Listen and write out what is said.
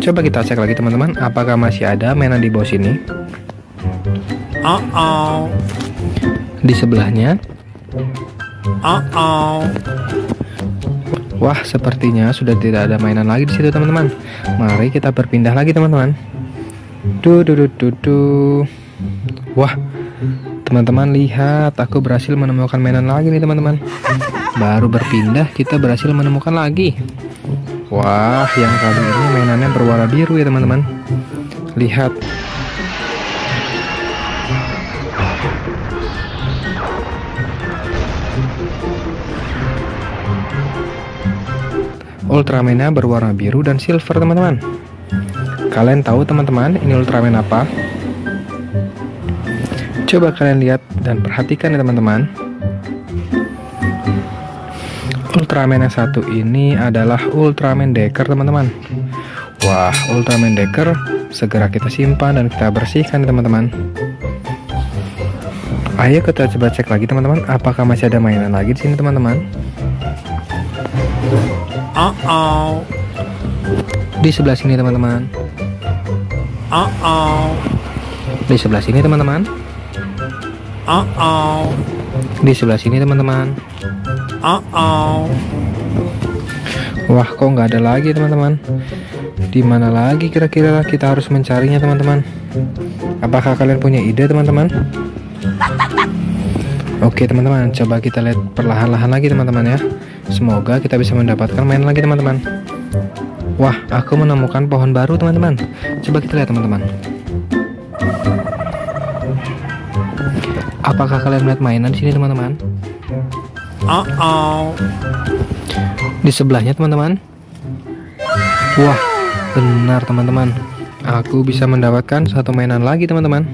Coba kita cek lagi teman-teman, apakah masih ada mainan di bawah sini? Uh oh. Di sebelahnya? Uh oh. Wah, sepertinya sudah tidak ada mainan lagi di situ teman-teman. Mari kita berpindah lagi teman-teman. Duh. Wah, teman-teman lihat, aku berhasil menemukan mainan lagi nih teman-teman. Baru berpindah, kita berhasil menemukan lagi. Wah, yang kali ini mainannya berwarna biru ya teman-teman. Lihat. Ultramannya berwarna biru dan silver teman-teman. Kalian tahu teman-teman ini Ultraman apa? Coba kalian lihat dan perhatikan ya teman-teman. Ultraman yang satu ini adalah Ultraman Decker teman-teman. Wah, Ultraman Decker segera kita simpan dan kita bersihkan teman-teman. Ayo kita coba cek lagi teman-teman, apakah masih ada mainan lagi di sini teman-teman? Uh oh. Di sebelah sini teman-teman. Uh oh. Di sebelah sini teman-teman. Uh oh. Di sebelah sini teman-teman. Uh oh. Wah, kok nggak ada lagi teman-teman? Di mana lagi kira-kira kita harus mencarinya teman-teman? Apakah kalian punya ide teman-teman? Oke teman-teman, coba kita lihat perlahan-lahan lagi teman-teman ya. Semoga kita bisa mendapatkan main lagi teman-teman. Wah, aku menemukan pohon baru teman-teman. Coba kita lihat teman-teman. Apakah kalian melihat mainan di sini teman-teman? Uh oh. Di sebelahnya teman-teman. Wah, benar teman-teman. Aku bisa mendapatkan satu mainan lagi teman-teman.